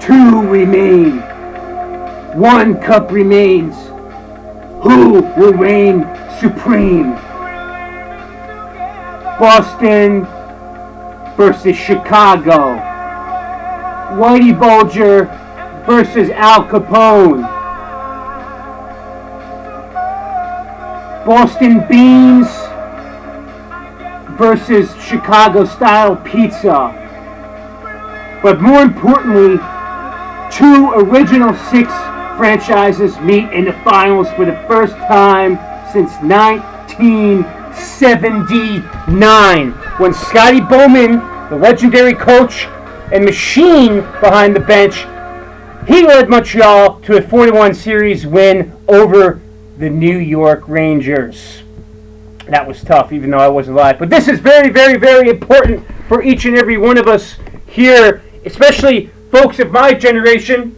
Two remain. One cup remains. Who will reign supreme? Boston versus Chicago. Whitey Bulger versus Al Capone. Boston Beans versus Chicago style pizza. But more importantly, two original six franchises meet in the finals for the first time since 1979 when Scotty Bowman, the legendary coach and machine behind the bench, he led Montreal to a 41 series win over the New York Rangers. That was tough, even though I wasn't alive. But this is very, very, very important for each and every one of us here, especially folks of my generation,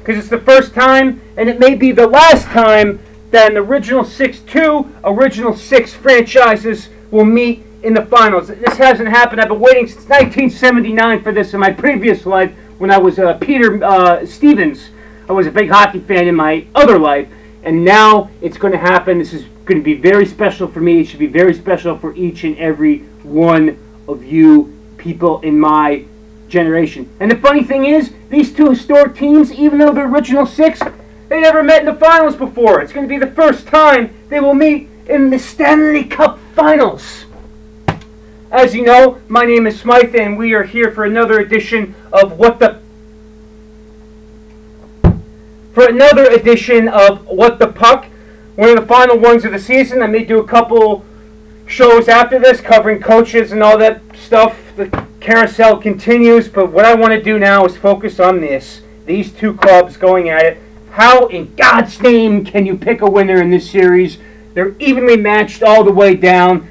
because it's the first time, and it may be the last time, that an original six, two original six franchises will meet in the finals. This hasn't happened. I've been waiting since 1979 for this in my previous life when I was uh, Peter uh, Stevens. I was a big hockey fan in my other life, and now it's going to happen. This is going to be very special for me. It should be very special for each and every one of you people in my generation. And the funny thing is, these two historic teams, even though they're original six, they never met in the finals before. It's going to be the first time they will meet in the Stanley Cup Finals. As you know, my name is Smythe, and we are here for another edition of What the for another edition of What the Puck. One of the final ones of the season. I may do a couple shows after this covering coaches and all that stuff. The carousel continues, but what I want to do now is focus on this. These two clubs going at it. How in God's name can you pick a winner in this series? They're evenly matched all the way down.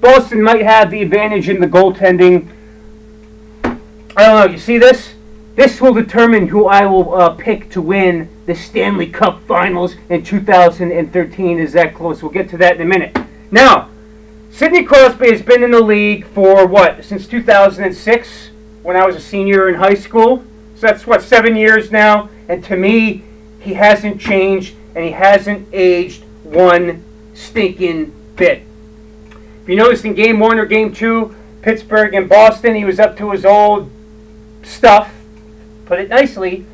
Boston might have the advantage in the goaltending. I don't know. You see this? This will determine who I will uh, pick to win the Stanley Cup Finals in 2013. Is that close? We'll get to that in a minute. Now, Sidney Crosby has been in the league for what? Since 2006, when I was a senior in high school. So that's what, seven years now. And to me, he hasn't changed and he hasn't aged one stinking bit. If you notice in game one or game two, Pittsburgh and Boston, he was up to his old stuff, put it nicely.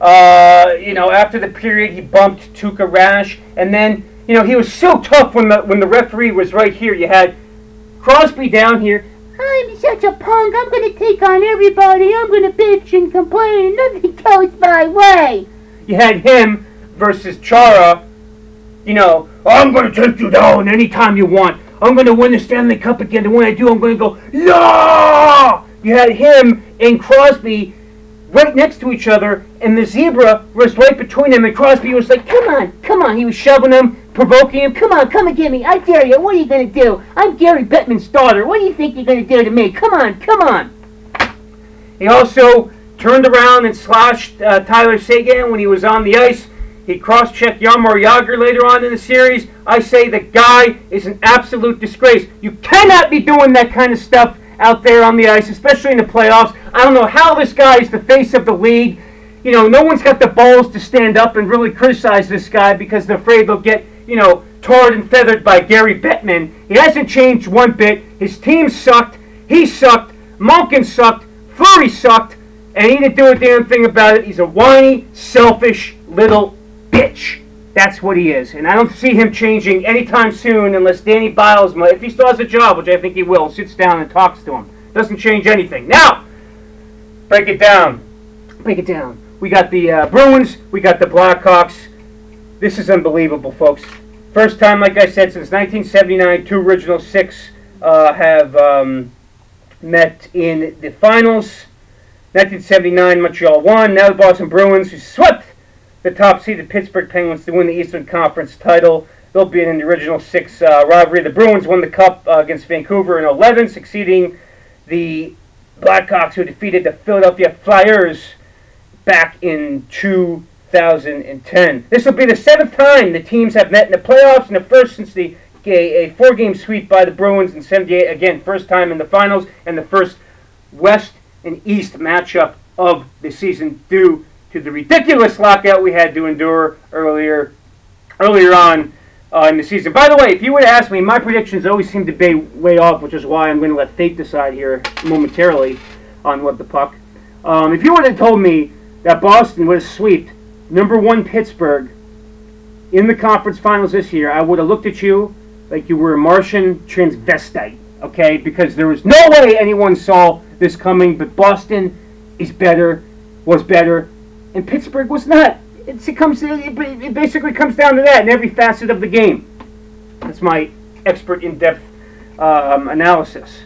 Uh, you know, after the period, he bumped Tuukka Rash, and then you know he was so tough when the when the referee was right here. You had Crosby down here. I'm such a punk. I'm gonna take on everybody. I'm gonna bitch and complain. Nothing goes my way. You had him versus Chara. You know, I'm gonna take you down anytime you want. I'm going to win the Stanley Cup again. And when I do, I'm going to go, yeah! You had him and Crosby right next to each other, and the zebra was right between them, and Crosby was like, come on, come on. He was shoving him, provoking him. Come on, come and get me. I dare you. What are you going to do? I'm Gary Bettman's daughter. What do you think you're going to do to me? Come on, come on. He also turned around and slashed uh, Tyler Seguin when he was on the ice. He cross-checked Jaromir Jagr later on in the series. I say the guy is an absolute disgrace. You cannot be doing that kind of stuff out there on the ice, especially in the playoffs. I don't know how this guy is the face of the league. You know, no one's got the balls to stand up and really criticize this guy because they're afraid they'll get, you know, tarred and feathered by Gary Bettman. He hasn't changed one bit. His team sucked. He sucked. Malkin sucked. Fleury sucked. And he didn't do a damn thing about it. He's a whiny, selfish little bitch. That's what he is. And I don't see him changing anytime soon unless Danny Biles, if he still has a job, which I think he will, sits down and talks to him. Doesn't change anything. Now, break it down. Break it down. We got the uh, Bruins. We got the Blackhawks. This is unbelievable, folks. First time, like I said, since 1979, two original six uh, have um, met in the finals. 1979, Montreal won. Now the Boston Bruins, who swept the top seeded Pittsburgh Penguins to win the Eastern Conference title. They'll be in the original six uh, rivalry. The Bruins won the Cup uh, against Vancouver in 11, succeeding the Blackhawks, who defeated the Philadelphia Flyers back in 2010. This will be the seventh time the teams have met in the playoffs, and the first since the a, a four-game sweep by the Bruins in '78. Again, first time in the finals, and the first West and East matchup of the season due to the ridiculous lockout we had to endure earlier earlier on uh, in the season. By the way, if you were to ask me, my predictions always seem to be way off, which is why I'm going to let fate decide here momentarily on what the puck. Um, if you would have told me that Boston would have swept number one Pittsburgh in the conference finals this year, I would have looked at you like you were a Martian transvestite, okay? Because there was no way anyone saw this coming, but Boston is better, was better, and Pittsburgh was not. It's, it comes. It, it basically comes down to that in every facet of the game. That's my expert in-depth um, analysis.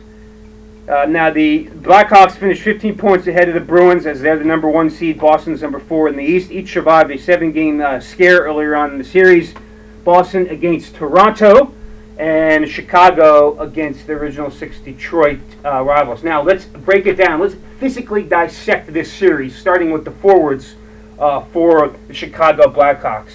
Uh, now the Blackhawks finished 15 points ahead of the Bruins as they're the number one seed. Boston's number four in the East. Each survived a seven-game uh, scare earlier on in the series. Boston against Toronto and Chicago against the original six Detroit uh, rivals. Now let's break it down. Let's physically dissect this series, starting with the forwards uh, for the Chicago Blackhawks.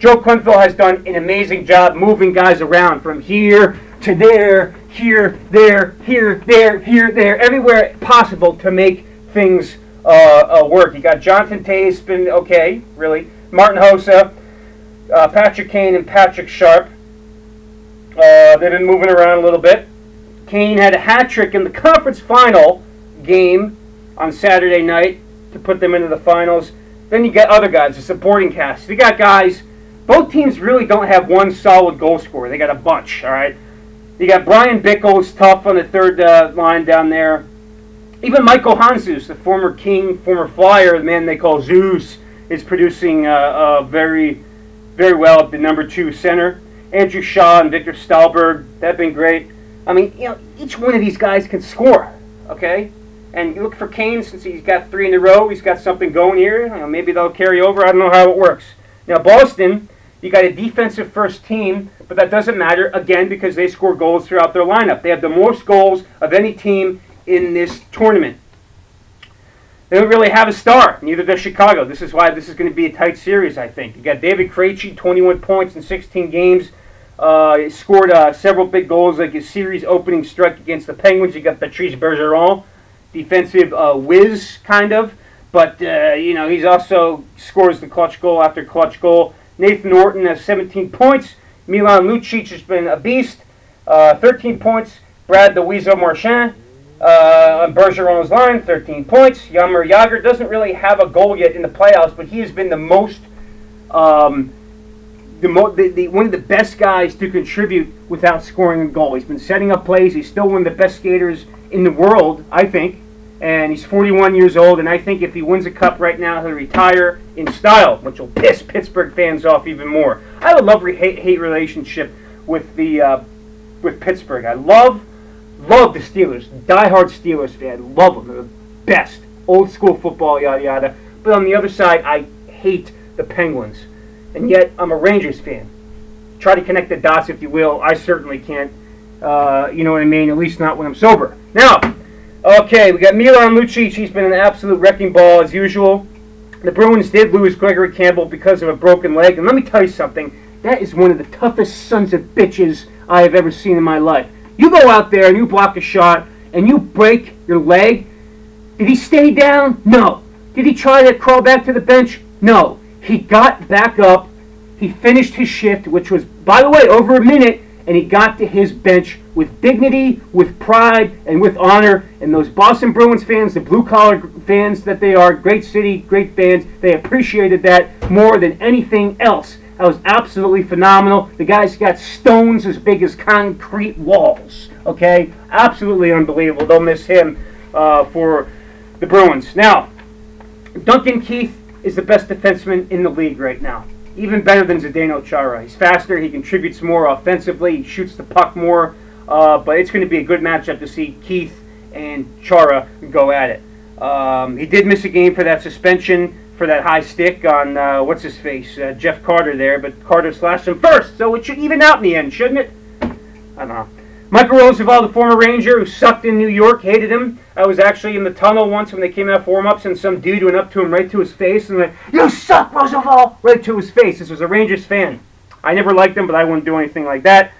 Joe Quenneville has done an amazing job moving guys around from here to there, here, there, here, there, here, there, everywhere possible to make things uh, uh, work. You got Jonathan Toews been okay, really. Marian Hossa, uh, Patrick Kane, and Patrick Sharp. Uh, they've been moving around a little bit. Kane had a hat trick in the conference final game on Saturday night to put them into the finals. Then you get other guys, the supporting cast. You got guys. Both teams really don't have one solid goal scorer. They got a bunch. All right. You got Bryan Bickell's tough on the third uh, line down there. Even Michael Handzus, the former King, former Flyer, the man they call Zeus, is producing uh, uh, very, very well at the number two center. Andrew Shaw and Viktor Stalberg, that'd been great. I mean, you know, each one of these guys can score. Okay, and you look for Kane since he's got three in a row. He's got something going here. You know, maybe they'll carry over. I don't know how it works. Now Boston, you got a defensive first team, but that doesn't matter again because they score goals throughout their lineup. They have the most goals of any team in this tournament. They don't really have a star. Neither does Chicago. This is why this is going to be a tight series. I think you got David Krejci, 21 points in 16 games. Uh, scored uh, several big goals, like his series opening strike against the Penguins. You got Patrice Bergeron, defensive uh, whiz, kind of. But, uh, you know, he's also scores the clutch goal after clutch goal. Nathan Horton has 17 points. Milan Lucic has been a beast. Uh, 13 points. Brad the Weasel Marchand uh, on Bergeron's line, 13 points. Jaromir Jagr doesn't really have a goal yet in the playoffs, but he has been the most, um, the, mo- the, the one of the best guys to contribute without scoring a goal. He's been setting up plays. He's still one of the best skaters in the world, I think. And he's 41 years old, and I think if he wins a cup right now, he'll retire in style, which will piss Pittsburgh fans off even more. I have a love hate hate relationship with the uh, with Pittsburgh. I love love the Steelers, diehard Steelers fan, love them. They're the best, old school football, yada yada. But on the other side, I hate the Penguins, and yet I'm a Rangers fan. Try to connect the dots, if you will. I certainly can't. Uh, you know what I mean? At least not when I'm sober. Now, okay, we got Milan Lucic. He's been an absolute wrecking ball as usual. The Bruins did lose Gregory Campbell because of a broken leg. And let me tell you something. That is one of the toughest sons of bitches I have ever seen in my life. You go out there and you block a shot and you break your leg. Did he stay down? No. Did he try to crawl back to the bench? No. He got back up. He finished his shift, which was, by the way, over a minute and he got to his bench with dignity, with pride, and with honor. And those Boston Bruins fans, the blue collar fans that they are, great city, great fans, they appreciated that more than anything else. That was absolutely phenomenal. The guy's got stones as big as concrete walls. Okay, absolutely unbelievable. They'll miss him uh, for the Bruins. Now, Duncan Keith is the best defenseman in the league right now even better than Zdeno Chara. He's faster, he contributes more offensively, he shoots the puck more, uh, but it's going to be a good matchup to see Keith and Chara go at it. Um, he did miss a game for that suspension for that high stick on, uh, what's his face, uh, Jeff Carter there, but Carter slashed him first, so it should even out in the end, shouldn't it? I don't know. Michael Rozsival, the former Ranger who sucked in New York, hated him. I was actually in the tunnel once when they came out for warm-ups, and some dude went up to him right to his face and went, "You suck, Rozsival!" right to his face. This was a Rangers fan. I never liked him, but I wouldn't do anything like that.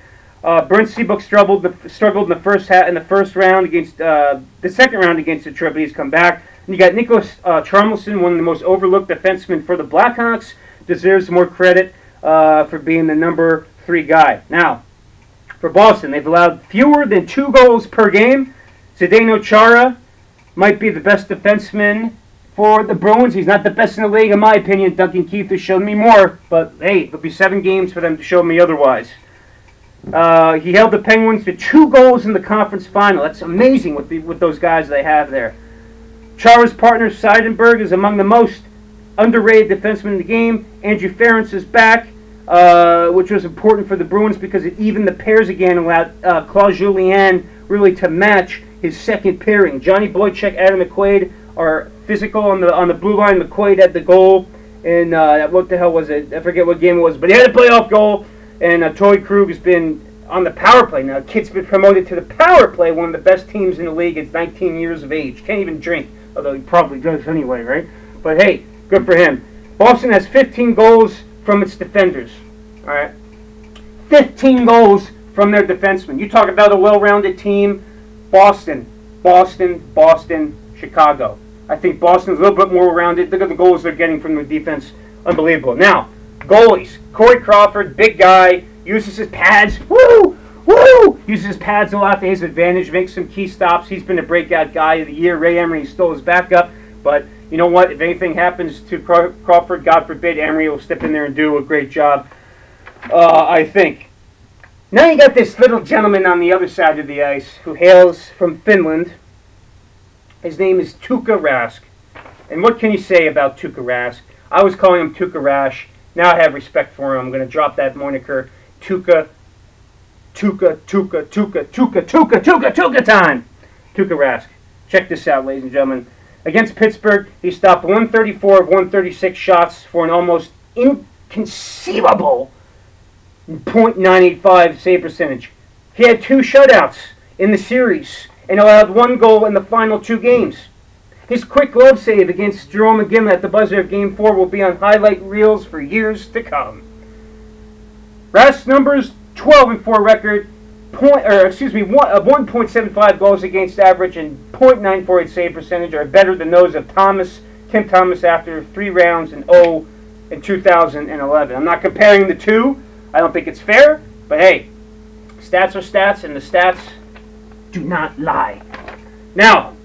Uh, Brent Seabrook struggled the, struggled in the first ha- in the first round against uh, the second round against Detroit, but he's come back. you got Nicholas uh, Hjalmarsson, one of the most overlooked defensemen for the Blackhawks, deserves more credit uh, for being the number three guy. Now, for Boston, they've allowed fewer than two goals per game. Zdeno Chara might be the best defenseman for the Bruins. He's not the best in the league, in my opinion. Duncan Keith has shown me more, but hey, it'll be seven games for them to show me otherwise. Uh, he held the Penguins to two goals in the conference final. That's amazing with, the, with those guys they have there. Chara's partner Seidenberg is among the most underrated defensemen in the game. Andrew Ference is back, uh, which was important for the Bruins because it the pairs again, allowed uh, Claude Julien really to match his second pairing. Johnny Boychuk, Adam McQuaid are physical on the on the blue line. McQuaid had the goal, and uh, what the hell was it? I forget what game it was, but he had a playoff goal. And uh, Krug has been on the power play now. Kid's been promoted to the power play, one of the best teams in the league at 19 years of age. Can't even drink, although he probably does anyway, right? But hey, good for him. Boston has 15 goals from its defenders. All right, 15 goals from their defensemen. You talk about a well-rounded team. Boston, Boston, Boston, Chicago. I think Boston's a little bit more rounded. Look at the goals they're getting from the defense. Unbelievable. Now, Goalies. Corey Crawford, big guy, uses his pads. Woo! Woo! Uses his pads a lot to his advantage, makes some key stops. He's been a breakout guy of the year. Ray Emery stole his backup. But you know what? If anything happens to Crawford, God forbid, Emery will step in there and do a great job, uh, I think. Now you got this little gentleman on the other side of the ice who hails from Finland. His name is Tuukka Rask. And what can you say about Tuukka Rask? I was calling him Tuukka Rash. Now I have respect for him. I'm going to drop that moniker. Tuukka, Tuukka, Tuukka, Tuukka, Tuukka, Tuukka, Tuukka, Tuukka time. Tuukka Rask. Check this out, ladies and gentlemen. Against Pittsburgh, he stopped 134 of 136 shots for an almost inconceivable .985 save percentage. He had two shutouts in the series and allowed one goal in the final two games. His quick glove save against Jarome Iginla at the buzzer of Game 4 will be on highlight reels for years to come. Rask's numbers 12 and 4 record, point, or excuse me, one, uh, 1.75 goals against average and .948 save percentage are better than those of Thomas, Tim Thomas after three rounds in 0 in 2011. I'm not comparing the two. I don't think it's fair, but hey, stats are stats, and the stats do not lie. Now,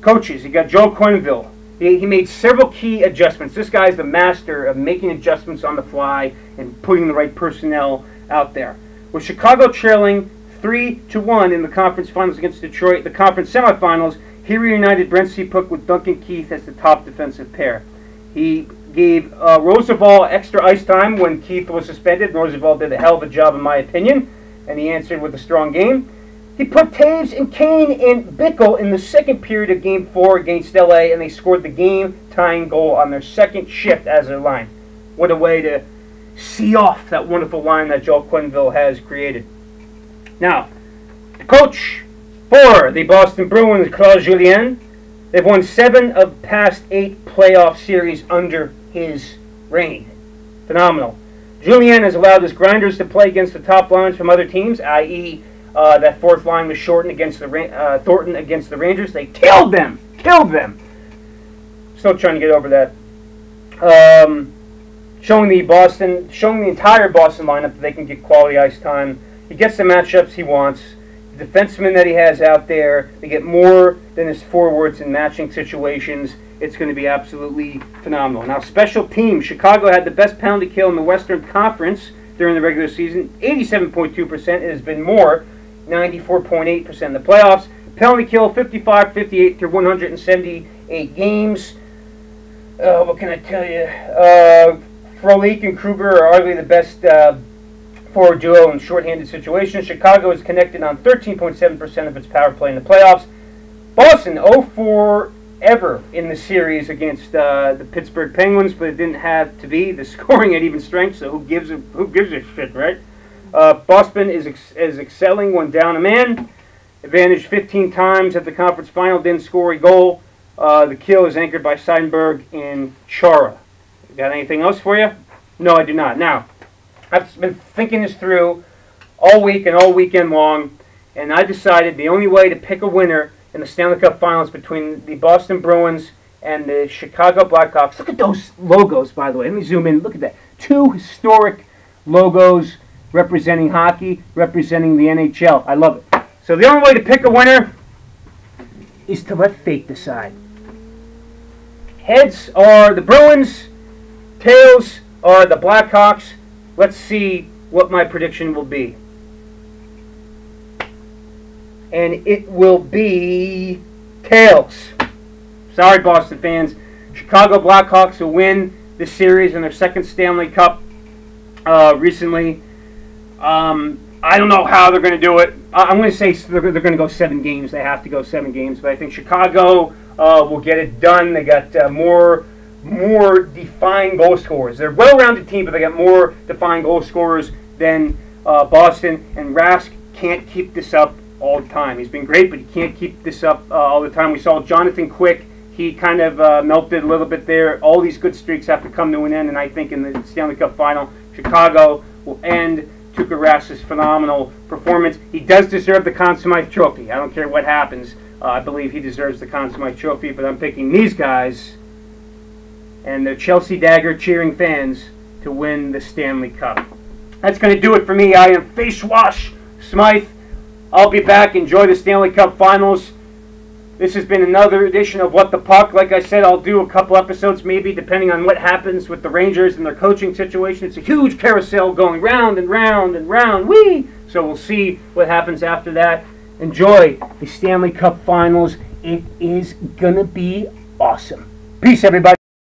Coaches, you got Joe Quenneville. He, he made several key adjustments. This guy's the master of making adjustments on the fly and putting the right personnel out there. With Chicago trailing 3 to 1 in the conference finals against Detroit, the conference semifinals, he reunited Brent Seabrook with Duncan Keith as the top defensive pair. He gave uh, Rozsival extra ice time when Keith was suspended. Rozsival did a hell of a job, in my opinion, and he answered with a strong game. He put Toews and Kane and Bickell in the second period of Game 4 against LA, and they scored the game-tying goal on their second shift as their line. What a way to see off that wonderful line that Joel Quenneville has created. Now, the coach for the Boston Bruins, Claude Julien, they've won seven of past eight playoff series under his reign. Phenomenal. Julien has allowed his grinders to play against the top lines from other teams, i.e., uh, that fourth line was shortened against the uh, Thornton against the Rangers. They killed them, killed them. Still trying to get over that. Um, showing the Boston, showing the entire Boston lineup that they can get quality ice time. He gets the matchups he wants. The defensemen that he has out there, they get more than his forwards in matching situations. It's going to be absolutely phenomenal. Now, special teams. Chicago had the best penalty kill in the Western Conference during the regular season, 87.2%. It has been more 94.8% in the playoffs. Penalty kill 55 58 through 178 games. Uh, what can I tell you? Uh, Frolik and Kruger are arguably the best uh, forward duo in shorthanded situations. Chicago is connected on 13.7% of its power play in the playoffs. Boston 0 4 ever in the series against uh, the Pittsburgh Penguins, but it didn't have to be. The scoring at even strength, so who gives a, who gives a shit, right? Uh, Boston is, ex is excelling when down a man. Advantage 15 times at the conference final, didn't score a goal. Uh, the kill is anchored by Seidenberg and Chara. Got anything else for you? No, I do not. Now, I've been thinking this through all week and all weekend long, and I decided the only way to pick a winner in the Stanley Cup Finals between the Boston Bruins and the Chicago Blackhawks. Look at those logos, by the way. Let me zoom in. Look at that. Two historic logos representing hockey, representing the NHL. I love it. So the only way to pick a winner is to let fate decide. Heads are the Bruins, tails are the Blackhawks. Let's see what my prediction will be. And it will be tails. Sorry, Boston fans. Chicago Blackhawks will win this series in their second Stanley Cup uh, recently. Um, I don't know how they're going to do it. I'm going to say they're, going to go seven games. They have to go seven games, but I think Chicago uh, will get it done. They got uh, more more defined goal scorers. They're a well-rounded team, but they got more defined goal scorers than uh, Boston. And Rask can't keep this up all the time. He's been great, but he can't keep this up uh, all the time. We saw Jonathan Quick. He kind of uh, melted a little bit there. All these good streaks have to come to an end, and I think in the Stanley Cup final, Chicago will end Tuukka Rask's phenomenal performance. He does deserve the Conn Smythe Trophy. I don't care what happens. Uh, I believe he deserves the Conn Smythe Trophy, but I'm picking these guys and the Chelsea Dagger cheering fans to win the Stanley Cup. That's going to do it for me. I am Face Wash Smythe. I'll be back. Enjoy the Stanley Cup Finals. This has been another edition of What the Puck. Like I said, I'll do a couple episodes maybe, depending on what happens with the Rangers and their coaching situation. It's a huge carousel going round and round and round. Whee! So we'll see what happens after that. Enjoy the Stanley Cup Finals. It is going to be awesome. Peace, everybody.